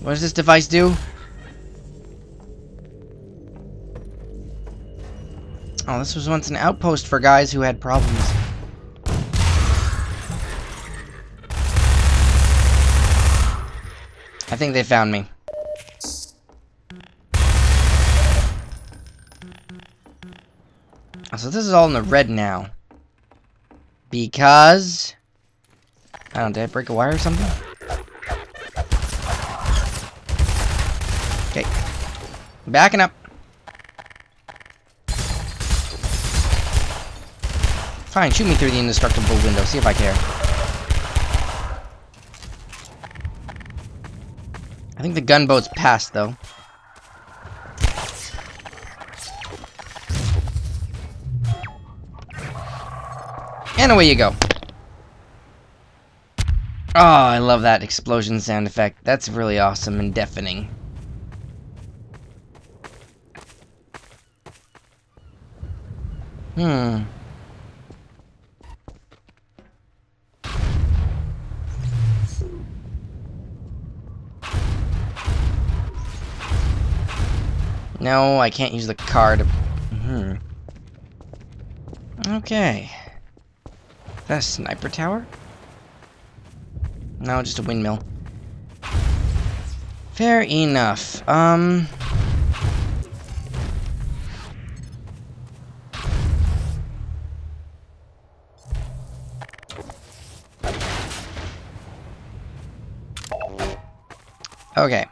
What does this device do? Oh, this was once an outpost for guys who had problems. I think they found me. Oh, so this is all in the red now. Because... I don't know, did I break a wire or something? Okay. Backing up. Fine, shoot me through the indestructible window, see if I care. I think the gunboat's passed, though. And away you go. Oh, I love that explosion sound effect. That's really awesome and deafening. Hmm. No, I can't use the car to... Hmm. Okay. Is that sniper tower? No, just a windmill. Fair enough. Um... Okay.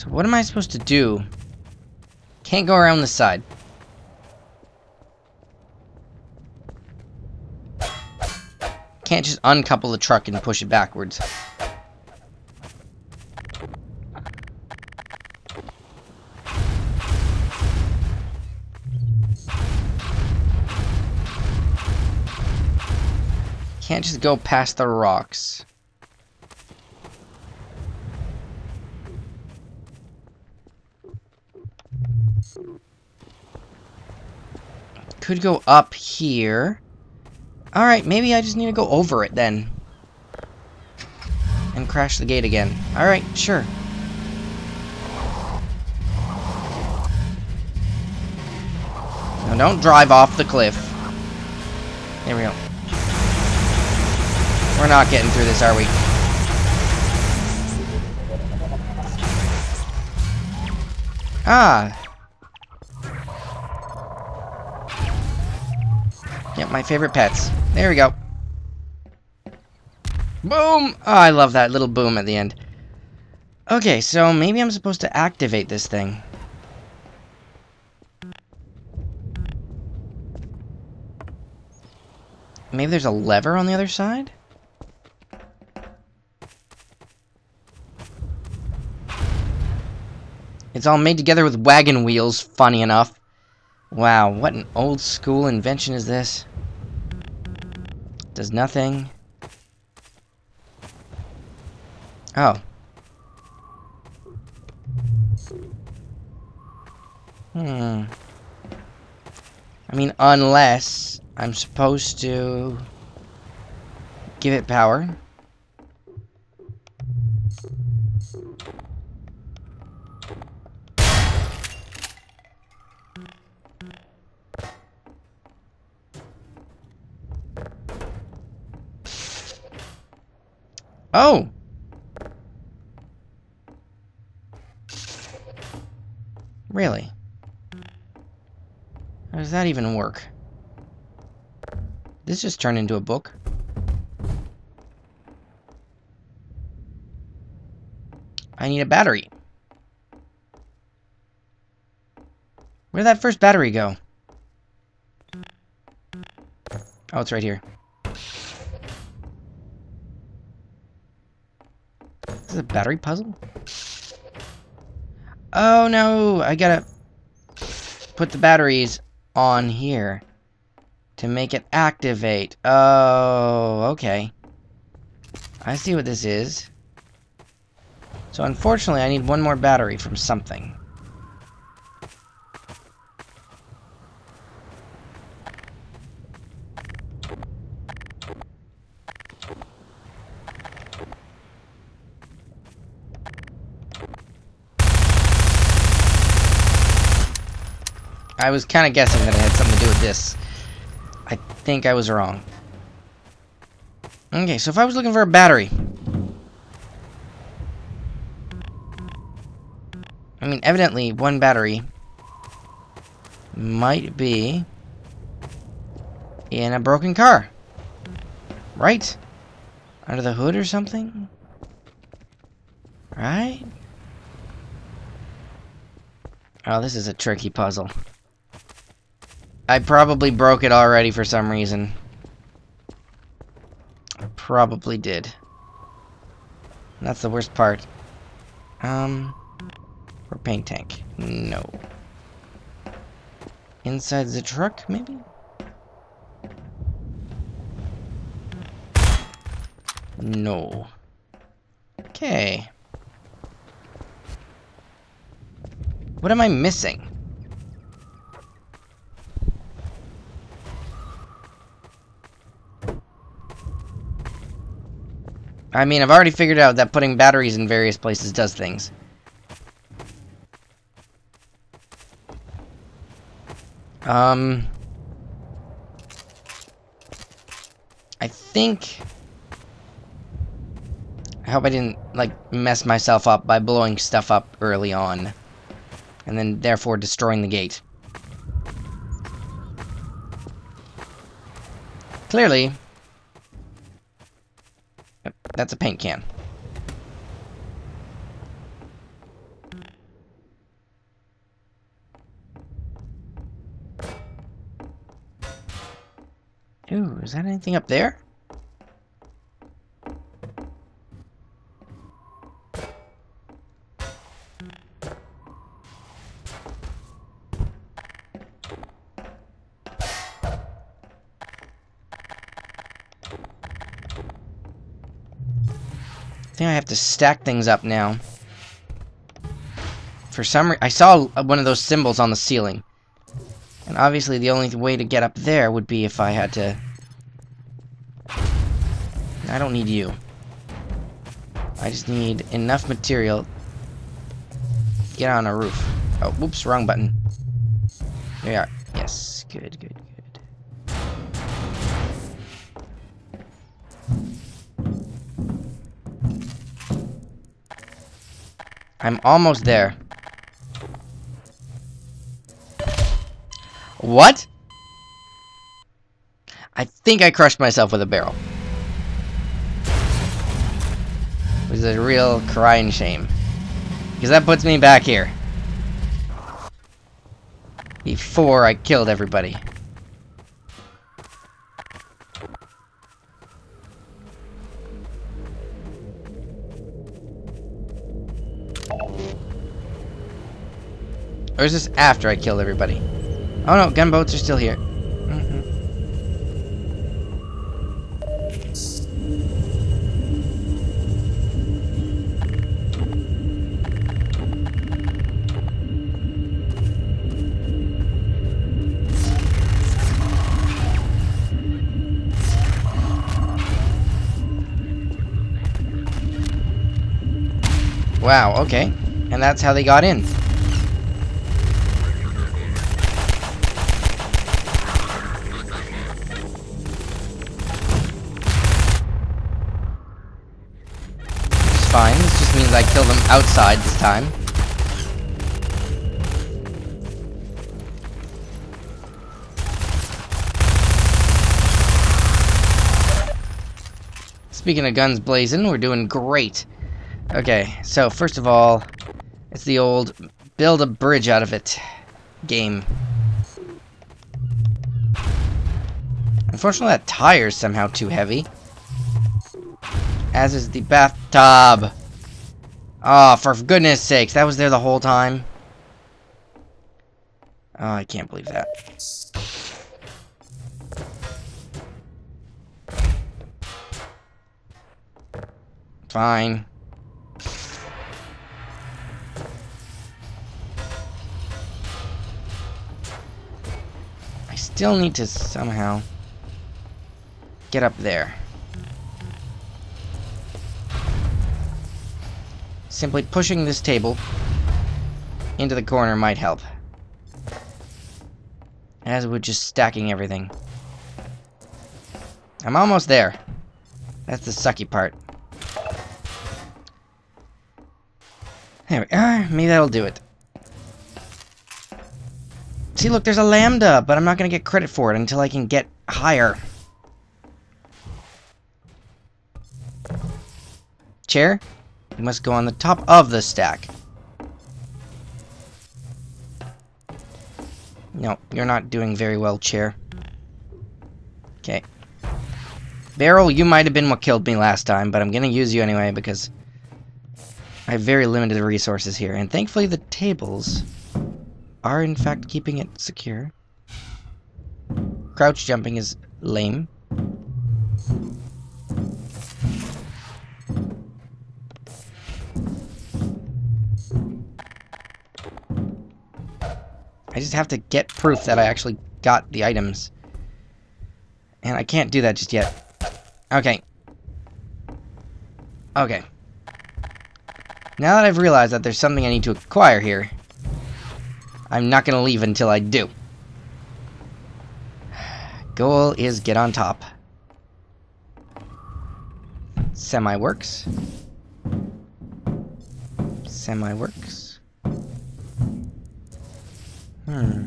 So what am I supposed to do? Can't go around the side. Can't just uncouple the truck and push it backwards. Can't just go past the rocks. Could go up here. Alright, maybe I just need to go over it then. And crash the gate again. Alright, sure. Now don't drive off the cliff. There we go. We're not getting through this, are we? Ah. My favorite pets. There we go. Boom! Oh, I love that little boom at the end. Okay, so maybe I'm supposed to activate this thing. Maybe there's a lever on the other side? It's all made together with wagon wheels, funny enough. Wow, what an old school invention is this? Does nothing. Oh. Hmm. I mean, unless I'm supposed to give it power. Oh! Really? How does that even work? This just turned into a book. I need a battery. Where did that first battery go? Oh, it's right here. Is this a battery puzzle? Oh no, I gotta put the batteries on here to make it activate. Oh, okay. I see what this is. So unfortunately, I need one more battery from something. I was kind of guessing that it had something to do with this. I think I was wrong. Okay, so if I was looking for a battery... I mean, evidently, one battery might be in a broken car. Right? Under the hood or something? Right? Oh, this is a tricky puzzle. I probably broke it already for some reason. I probably did. That's the worst part. Um, propane tank. No. Inside the truck, maybe? No. Okay. What am I missing? I mean, I've already figured out that putting batteries in various places does things. Um... I think... I hope I didn't, like, mess myself up by blowing stuff up early on. And then, therefore, destroying the gate. Clearly, that's a paint can. Ooh, is that anything up there? To stack things up now. For some reason, I saw one of those symbols on the ceiling. And obviously the only way to get up there would be if I had to... I don't need you. I just need enough material get on a roof. Oh, whoops, wrong button. There we are. I'm almost there. What? I think I crushed myself with a barrel. Which is a real crying shame. Because that puts me back here. Before I killed everybody. Or is this after I killed everybody? Oh no, gunboats are still here. Mm -hmm. Wow, okay. And that's how they got in. Kill them outside this time. Speaking of guns blazing, we're doing great. Okay, so first of all, it's the old build a bridge out of it game. Unfortunately, that tire's somehow too heavy. As is the bathtub. Ah, oh, for goodness sakes, that was there the whole time. Oh, I can't believe that. Fine. I still need to somehow get up there. Simply pushing this table into the corner might help. As would just stacking everything. I'm almost there. That's the sucky part. There we are. Maybe that'll do it. See, look, there's a lambda, but I'm not going to get credit for it until I can get higher. Chair, you must go on the top of the stack. No, you're not doing very well, chair. Okay. Barrel, you might have been what killed me last time, but I'm gonna use you anyway because I have very limited resources here. And thankfully the tables are in fact keeping it secure. Crouch jumping is lame. I just have to get proof that I actually got the items. And I can't do that just yet. Okay. Okay. Now that I've realized that there's something I need to acquire here, I'm not going to leave until I do. Goal is get on top. Semi works. Semi works. Hmm.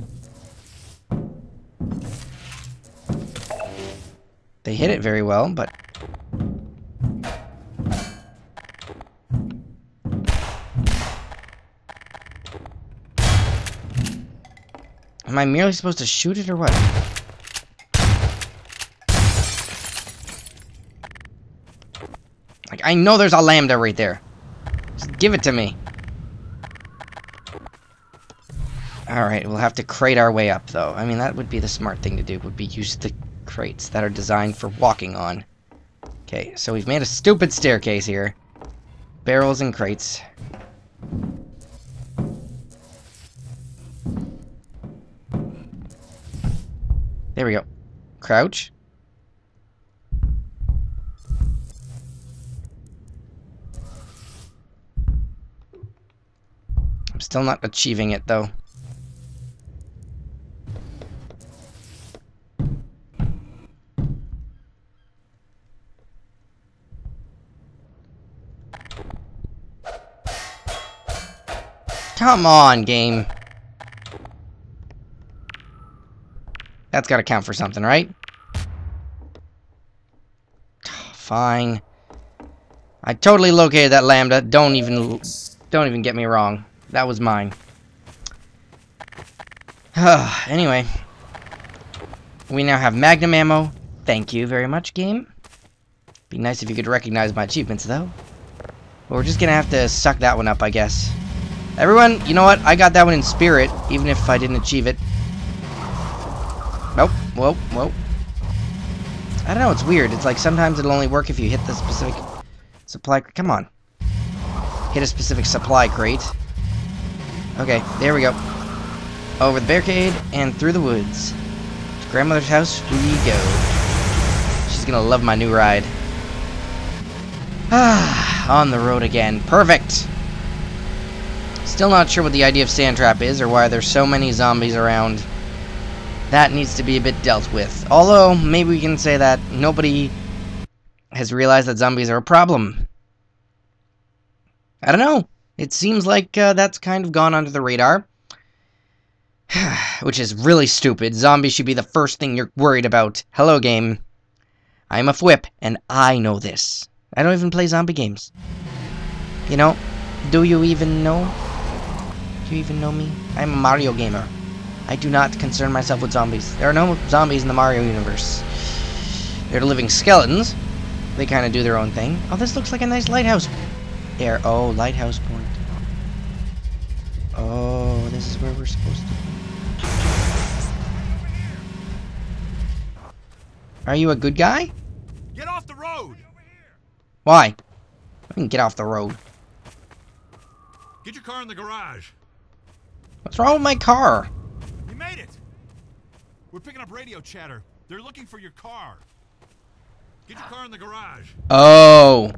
They hit it very well, but... Am I merely supposed to shoot it or what? Like, I know there's a lambda right there. Just give it to me. Alright, we'll have to crate our way up, though. I mean, that would be the smart thing to do, would be use the crates that are designed for walking on. Okay, so we've made a stupid staircase here. Barrels and crates. There we go. Crouch. I'm still not achieving it, though. Come on, game. That's gotta count for something, right? Fine. I totally located that lambda. Don't even don't even get me wrong. That was mine. anyway. We now have magnum ammo. Thank you very much, game. Be nice if you could recognize my achievements, though. But we're just gonna have to suck that one up, I guess. Everyone, you know what? I got that one in spirit, even if I didn't achieve it. Nope. Whoa, whoa. I don't know, it's weird. It's like sometimes it'll only work if you hit the specific supply... Come on. Hit a specific supply crate. Okay, there we go. Over the barricade and through the woods. To grandmother's house we go. She's gonna love my new ride. Ah, on the road again. Perfect! Still not sure what the idea of Sand Trap is or why there's so many zombies around. That needs to be a bit dealt with. Although, maybe we can say that nobody has realized that zombies are a problem. I don't know. It seems like uh, that's kind of gone under the radar. Which is really stupid. Zombies should be the first thing you're worried about. Hello, game. I'm a FWIP, and I know this. I don't even play zombie games. You know, do you even know? Do you even know me? I'm a Mario gamer. I do not concern myself with zombies. There are no zombies in the Mario universe. They're living skeletons. They kind of do their own thing. Oh, this looks like a nice lighthouse. Air. Oh, lighthouse point. Oh, this is where we're supposed to be. Are you a good guy? Get off the road! Why? I can get off the road. Get your car in the garage. What's wrong with my car? You made it. We're picking up radio chatter. They're looking for your car. Get your car in the garage. Oh.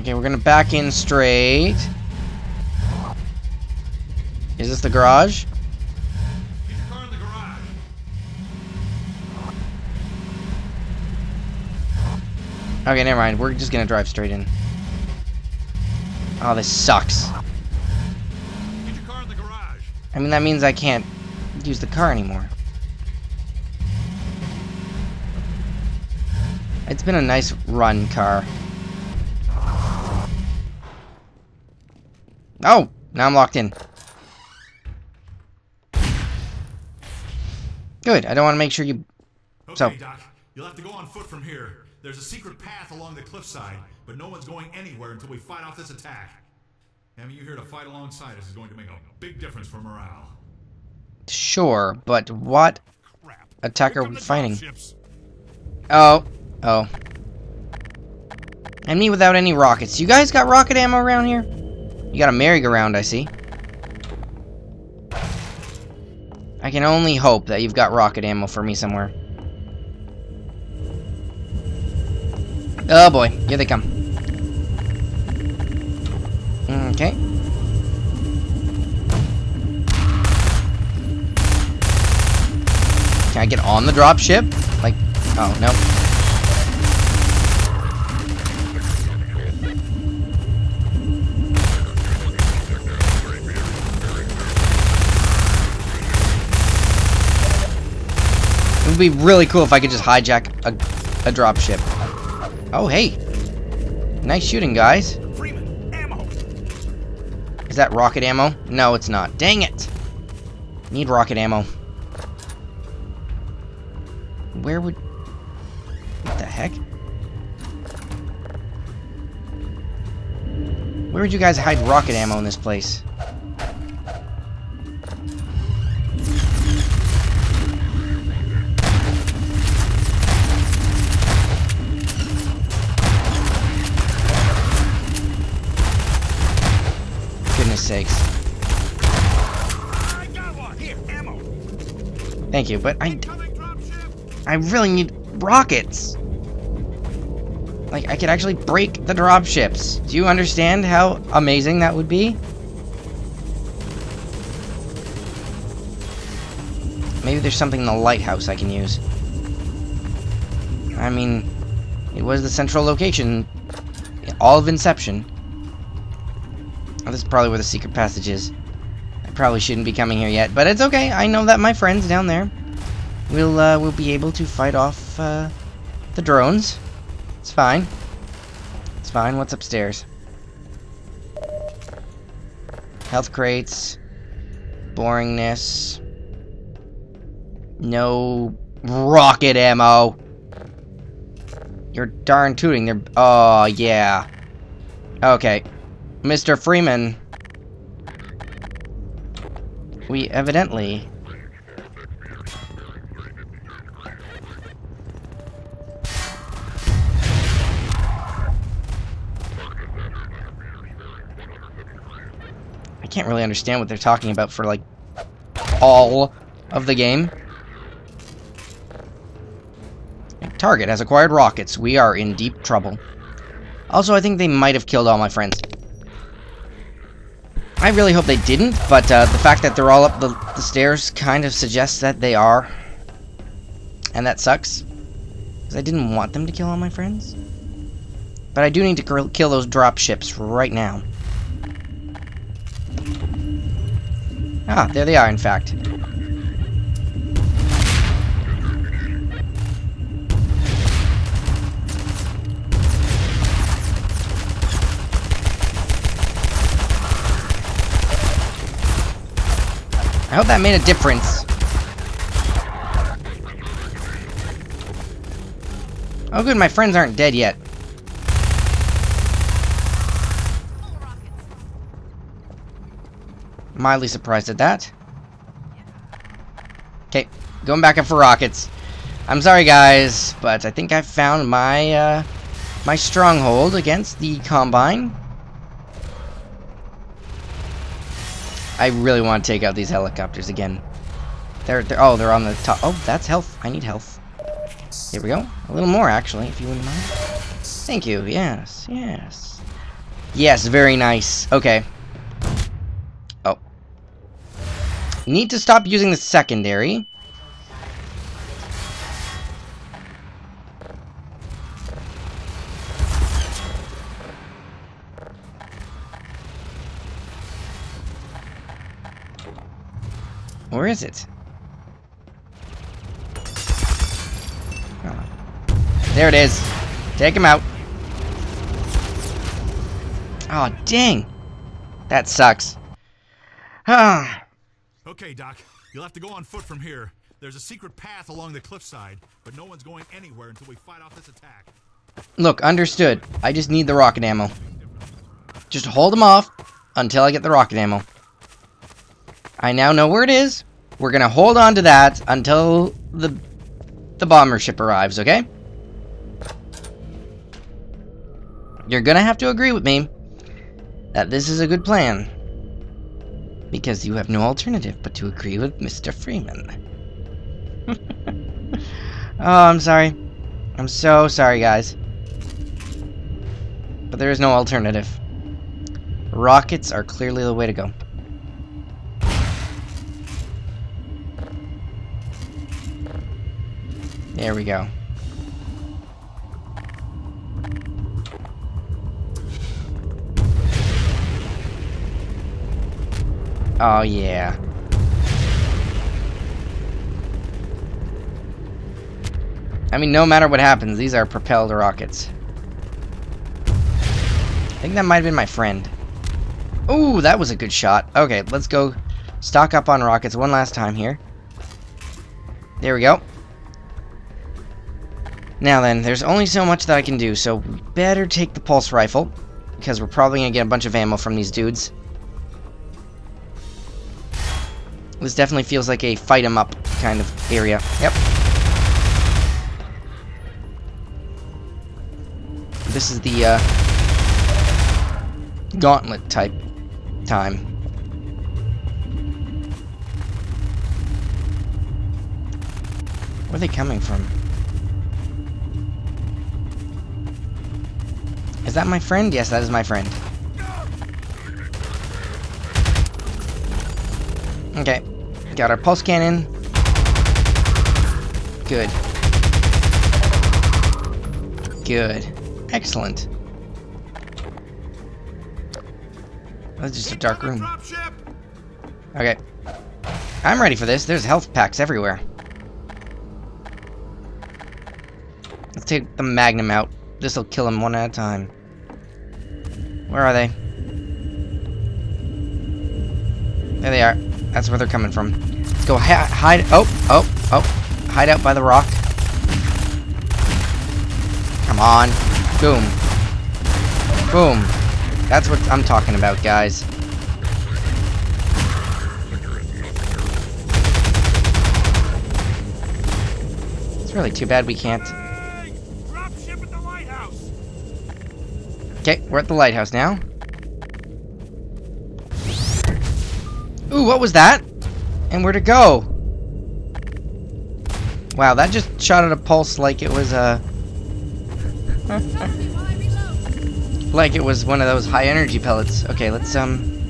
Okay, we're gonna back in straight. Is this the garage? Get your car in the garage. Okay, never mind. We're just gonna drive straight in. Oh, this sucks. Get your car in the garage. I mean, that means I can't use the car anymore. It's been a nice run, car. Oh! Now I'm locked in. Good, I don't want to make sure you... Okay, So- Doc. You'll have to go on foot from here. There's a secret path along the cliffside, but no one's going anywhere until we fight off this attack. Having you here to fight alongside us is going to make a big difference for morale. Sure, but what Crap. attack are we fighting? dropships. Oh. Oh. And me without any rockets. You guys got rocket ammo around here? You got a merry-go-round, I see. I can only hope that you've got rocket ammo for me somewhere. Oh boy, here they come. Okay. Can I get on the dropship? Like, oh, no. It would be really cool if I could just hijack a, a dropship. Oh, hey. Nice shooting, guys. Freeman, ammo. Is that rocket ammo? No, it's not. Dang it! Need rocket ammo. Where would... What the heck? Where would you guys hide rocket ammo in this place? Sakes. Here. Thank you, but I... I really need rockets. Like, I could actually break the dropships. Do you understand how amazing that would be? Maybe there's something in the lighthouse I can use. I mean, it was the central location. All of Inception. This is probably where the secret passage is. I probably shouldn't be coming here yet, but it's okay. I know that my friends down there will uh, will be able to fight off uh, the drones. It's fine. It's fine. What's upstairs? Health crates. Boringness. No rocket ammo. You're darn tooting. They're. Oh, yeah. Okay. Mr. Freeman. We evidently I can't really understand what they're talking about for, like, all of the game. Target has acquired rockets. We are in deep trouble. Also, I think they might have killed all my friends. I really hope they didn't, but uh, the fact that they're all up the, the stairs kind of suggests that they are. And that sucks. Because I didn't want them to kill all my friends. But I do need to kill kill those drop ships right now. Ah, there they are, in fact. I hope that made a difference. Oh good, my friends aren't dead yet. Mildly surprised at that. Okay, going back up for rockets. I'm sorry guys, but I think I've found my, uh, my stronghold against the Combine. I really want to take out these helicopters again. They're, they're, oh, they're on the top. Oh, that's health. I need health. Here we go. A little more, actually, if you wouldn't mind. Thank you. Yes, yes. Yes, very nice. Okay. Oh. Need to stop using the secondary. Is it? Oh. There it is. Take him out. Oh, dang. That sucks. Okay, Doc. You'll have to go on foot from here. There's a secret path along the cliffside, but no one's going anywhere until we fight off this attack. Look, understood. I just need the rocket ammo. Just hold them off until I get the rocket ammo. I now know where it is. We're gonna hold on to that until the the bomber ship arrives, okay? You're gonna have to agree with me that this is a good plan. Because you have no alternative but to agree with Mr. Freeman. oh, I'm sorry. I'm so sorry, guys. But there is no alternative. Rockets are clearly the way to go. There we go. Oh, yeah. I mean, no matter what happens, these are propelled rockets. I think that might have been my friend. Ooh, that was a good shot. Okay, let's go stock up on rockets one last time here. There we go. Now then, there's only so much that I can do, so better take the pulse rifle, because we're probably going to get a bunch of ammo from these dudes. This definitely feels like a fight 'em up kind of area. Yep. This is the uh, gauntlet type time. Where are they coming from? Is that my friend? Yes, that is my friend. Okay. Got our pulse cannon. Good. Good. Excellent. That's just a dark room. Okay. I'm ready for this. There's health packs everywhere. Let's take the Magnum out. This'll kill them one at a time. Where are they? There they are. That's where they're coming from. Let's go hi hide. Oh, oh, oh. Hide out by the rock. Come on. Boom. Boom. That's what I'm talking about, guys. It's really too bad we can't Okay, we're at the lighthouse now. Ooh, what was that? And where'd it go? Wow, that just shot at a pulse like it was a... like it was one of those high energy pellets. Okay, let's, um...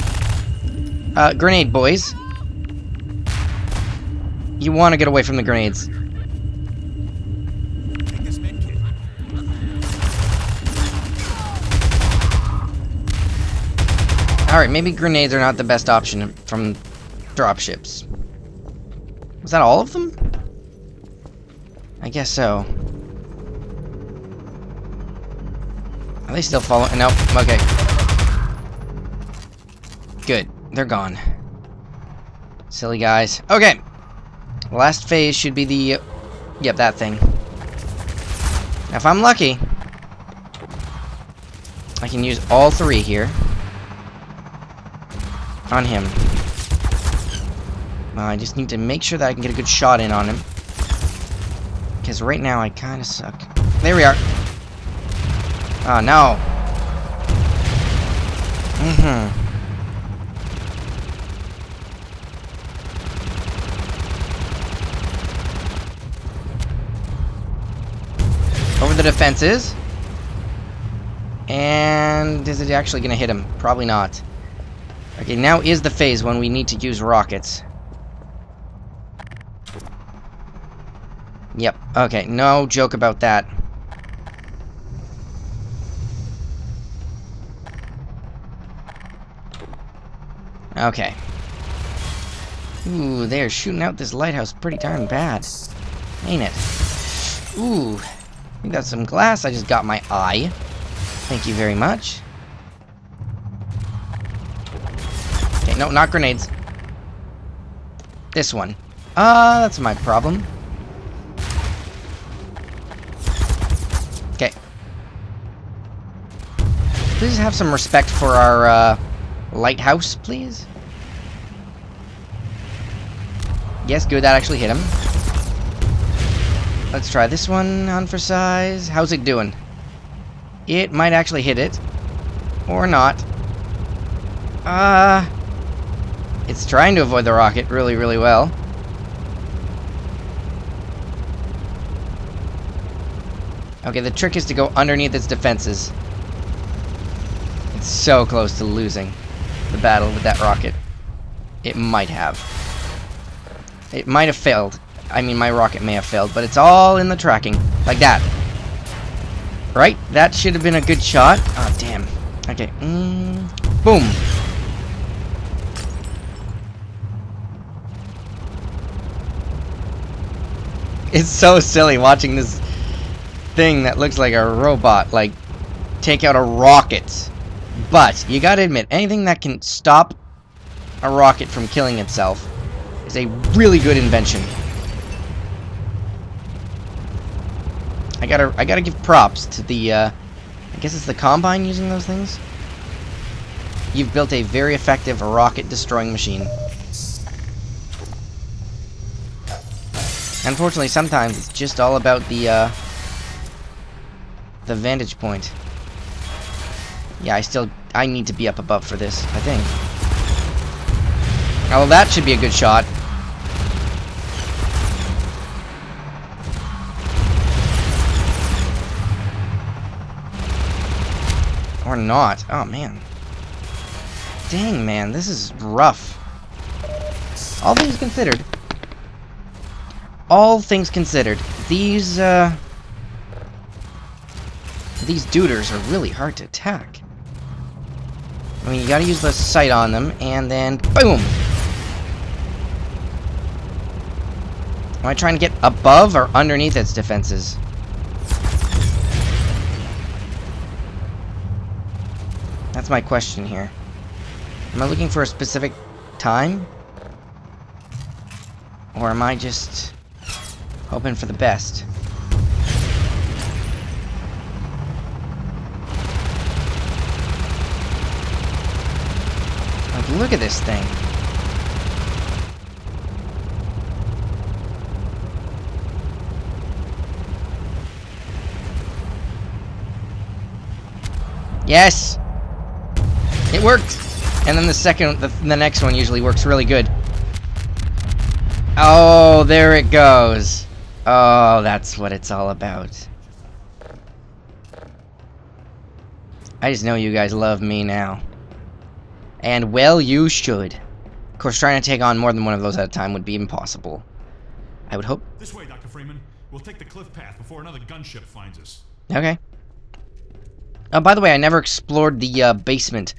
Uh, grenade, boys. You want to get away from the grenades. Alright, maybe grenades are not the best option from dropships. Was that all of them? I guess so. Are they still following? Nope. Okay. Good. They're gone. Silly guys. Okay. Last phase should be the... Yep, that thing. Now, if I'm lucky, I can use all three here on him. Uh, I just need to make sure that I can get a good shot in on him. Because right now I kind of suck. There we are. Oh, no. Mm-hmm. Over the defenses. And is it actually going to hit him? Probably not. Okay, now is the phase when we need to use rockets. Yep, okay, no joke about that. Okay. Ooh, they're shooting out this lighthouse pretty darn bad. Ain't it? Ooh. We got some glass. I just got my eye. Thank you very much. No, not grenades. This one. Ah, uh, that's my problem. Okay. Please have some respect for our, uh, lighthouse, please. Yes, good, that actually hit him. Let's try this one on for size. How's it doing? It might actually hit it. Or not. Uh... It's trying to avoid the rocket really, really well. Okay, the trick is to go underneath its defenses. It's so close to losing the battle with that rocket. It might have. It might have failed. I mean, my rocket may have failed, but it's all in the tracking. Like that. Right? That should have been a good shot. Oh, damn. Okay. Mm, boom. It's so silly watching this thing that looks like a robot, like, take out a rocket. But, you gotta admit, anything that can stop a rocket from killing itself is a really good invention. I gotta, I gotta give props to the, uh, I guess it's the Combine using those things? You've built a very effective rocket-destroying machine. Unfortunately, sometimes it's just all about the, uh, the vantage point. Yeah, I still, I need to be up above for this, I think. Oh, well, that should be a good shot. Or not. Oh, man. Dang, man, this is rough. All things considered. All things considered, these, uh... These duders are really hard to attack. I mean, you gotta use the sight on them, and then boom! Am I trying to get above or underneath its defenses? That's my question here. Am I looking for a specific time? Or am I just hoping for the best? Like, look at this thing. Yes! It worked! And then the second, the, the next one usually works really good. Oh, there it goes. Oh, that's what it's all about. I just know you guys love me now. And well, you should. Of course, trying to take on more than one of those at a time would be impossible. I would hope... This way, Dr. Freeman. We'll take the cliff path before another gunship finds us. Okay. Oh, by the way, I never explored the uh, basement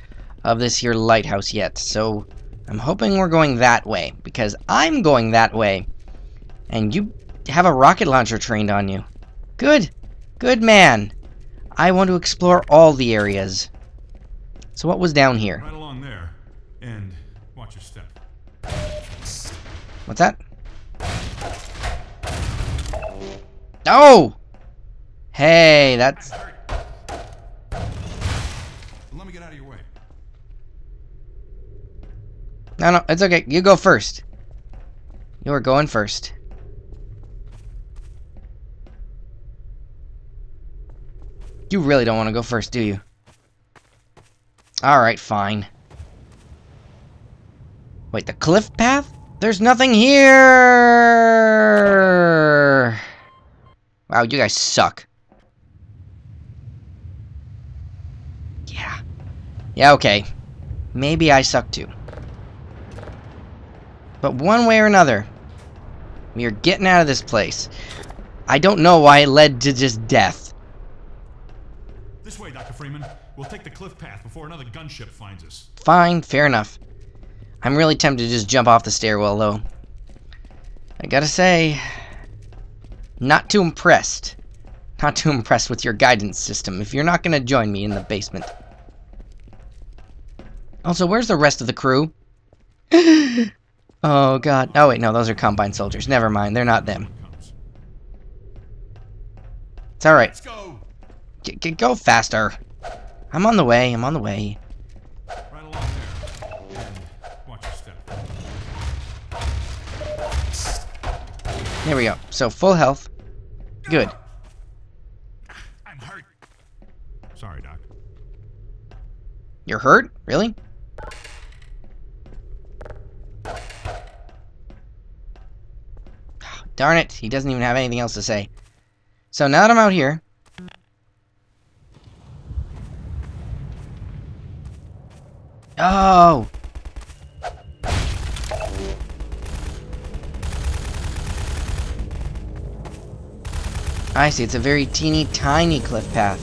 of this here lighthouse yet, so I'm hoping we're going that way, because I'm going that way, and you have a rocket launcher trained on you. Good. Good man. I want to explore all the areas. So what was down here? Right along there. And watch your step. What's that? Oh! Hey, that's... Let me get out of your way. No, no, it's okay. You go first. You are going first. You really don't want to go first, do you? Alright, fine. Wait, the cliff path? There's nothing here! Wow, you guys suck. Yeah. Yeah, okay. Maybe I suck too. But one way or another, we are getting out of this place. I don't know why it led to just death. This way, Dr. Freeman. We'll take the cliff path before another gunship finds us. Fine, fair enough. I'm really tempted to just jump off the stairwell, though. I gotta say, not too impressed. Not too impressed with your guidance system if you're not gonna join me in the basement. Also, where's the rest of the crew? oh god. Oh wait, no, those are Combine soldiers. Never mind, they're not them. It's alright. Let's go! G -g go faster. I'm on the way, I'm on the way. Right along there. Watch your step. There we go. So, full health. Good. Ah, I'm hurt. Sorry, Doc. You're hurt? Really? Ah, darn it, he doesn't even have anything else to say. So now that I'm out here... Oh! I see, it's a very teeny tiny cliff path.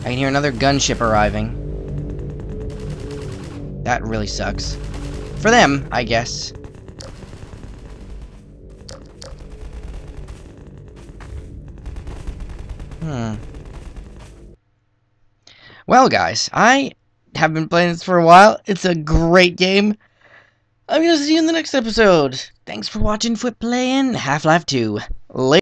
I can hear another gunship arriving. That really sucks. For them, I guess. Hmm. Well, guys, I have been playing this for a while. It's a great game. I'm gonna see you in the next episode. Thanks for watching Foot Playing Half-Life 2. Later.